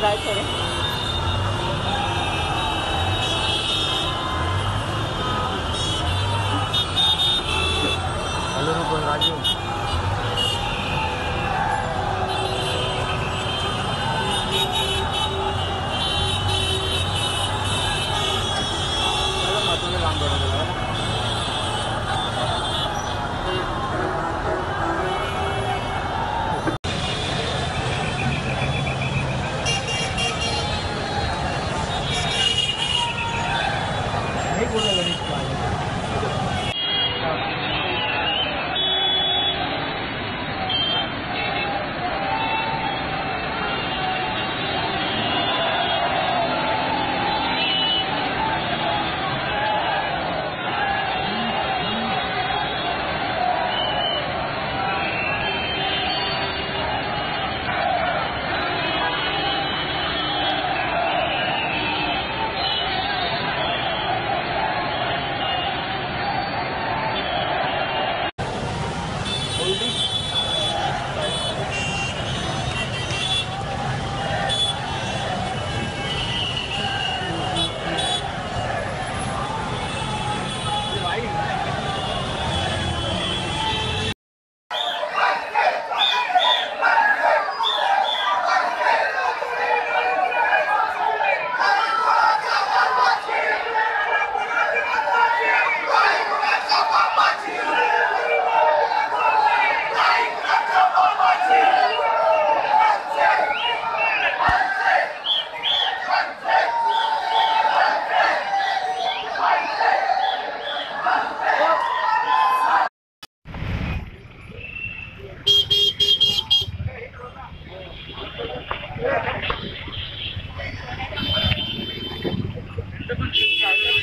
जायचं रे hello Raju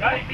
Dale,